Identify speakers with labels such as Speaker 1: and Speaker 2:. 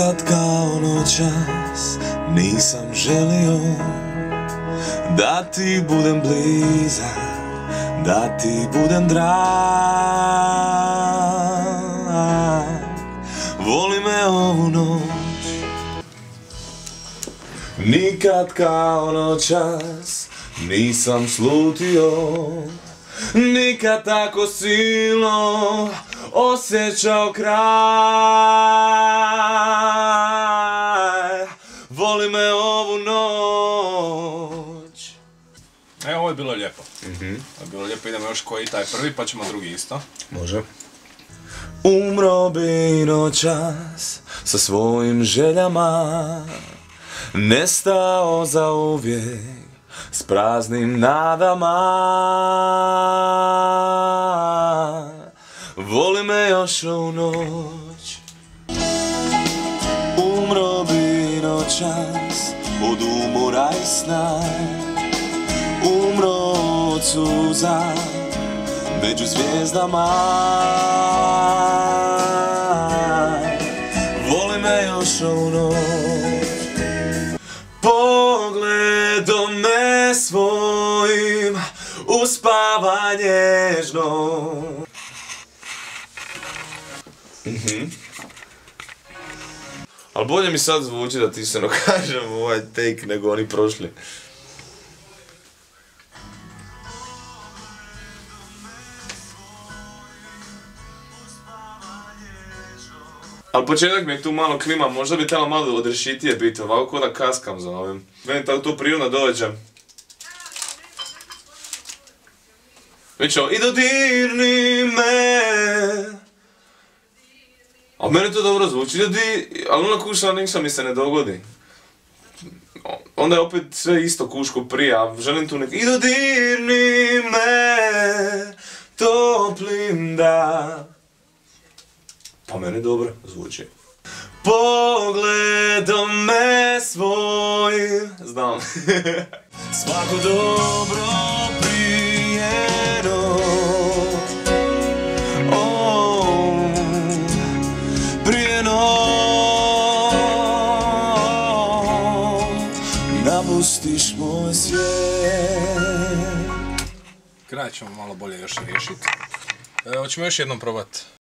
Speaker 1: Nikad kao noćas nisam želio Da ti budem blizak, da ti budem drag. Voli me ovu noć. Nikad kao noćas nisam slutio Nikad tako silno osjećao kraj Voli me ovu noć.
Speaker 2: E, ovo je bilo lijepo. Ovo je bilo lijepo, idemo još koji taj prvi, pa ćemo drugi isto.
Speaker 1: Može. Umro bi noćas sa svojim željama Nestao za uvijek s praznim nadama. Voli me još u noć noćas od umora i sna. Umro od suza među zvijezdama. Voli me još u noć. Pogledom me svojim uspava nježno Ali bolje mi sad zvuči da ti se kažem ovaj take nego oni prošli. Ali početak mi je tu malo klima, možda bi trebalo malo odrešitije biti, ovako ko da kaskam za ovim. Meni tako tu prirodno dođe. Već ovo, i dodirni me. A meni to dobro zvuči, dodi, ali ona kuša ništa mi se ne dogodi. Onda je opet sve isto kuško prije, a želim tu nek... I dodirni me, toplim da. Pa meni dobro zvuči. Pogledom me svoj... Znam. Svako dobro Napustiš moj svijet.
Speaker 2: Kraj ćemo malo bolje još riješiti. E, hoćemo još jednom probat.